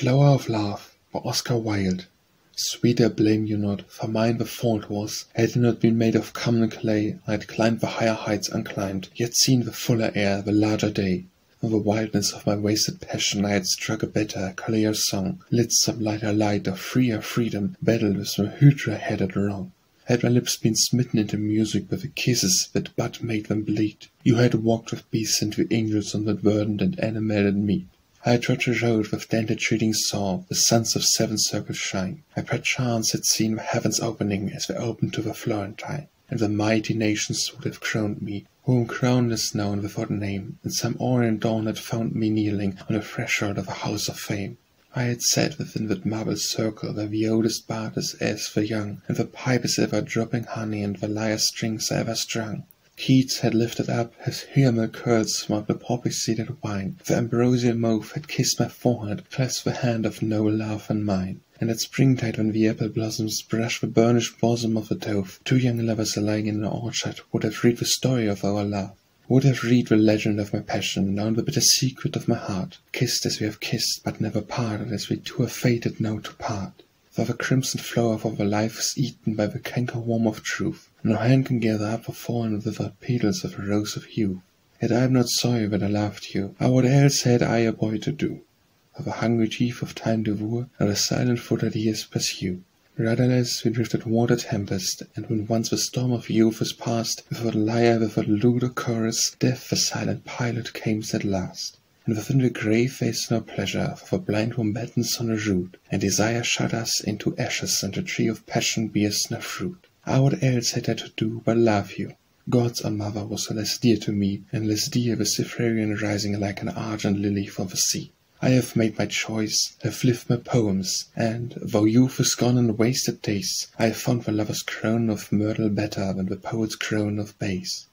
Flower of Love by Oscar Wilde Sweeter blame you not, for mine the fault was, Had it not been made of common clay, I had climbed the higher heights unclimbed, Yet seen the fuller air, the larger day. On the wildness of my wasted passion I had struck a better, clearer song, Lit some lighter light of freer freedom, Battled with some hydra-headed wrong. Had my lips been smitten into music with the kisses that but made them bleed, You had walked with beasts and with angels on that verdant and animated mead. I trod the road with Dante shooting saw the suns of seven circles shine. I perchance had seen the heavens opening as they opened to the Florentine, and the mighty nations would have crowned me, whom crownless known without name, and some orient dawn had found me kneeling on the threshold of a house of fame. I had sat within that marble circle where the oldest bard is as the young, and the pipe is ever dropping honey, and the lyre strings are ever strung. Keats had lifted up his hymeneal curls from the poppy-seeded wine, The ambrosial mauve had kissed my forehead, clasped the hand of noble love and mine. And at springtide when the apple blossoms brush the burnished bosom of the dove, Two young lovers lying in an orchard would have read the story of our love, Would have read the legend of my passion, known the bitter secret of my heart, Kissed as we have kissed, but never parted, as we two are fated now to part. For the crimson flower of our life is eaten by the canker worm of truth, No hand can gather up the fallen withered petals of a rose of hue. Yet I am not sorry that I loved you, ah what else had I a boy to do? For the hungry teeth of time devour, or the silent foot that years pursue. Rudderless we drifted toward a tempest, and when once the storm of youth is past, Without lyre, without lute or chorus, death the silent pilot comes at last. And within the grave is no pleasure, for the blind worm battens on a root, And desire shudders into ashes, and the tree of passion bears no fruit. Ah what else had I to do but love you? God's own mother was less dear to me, and less dear the Cytherean rising like an argent lily from the sea. I have made my choice, have lived my poems, and, though youth is gone and wasted days, I have found the lover's crown of myrtle better than the poet's crown of bays.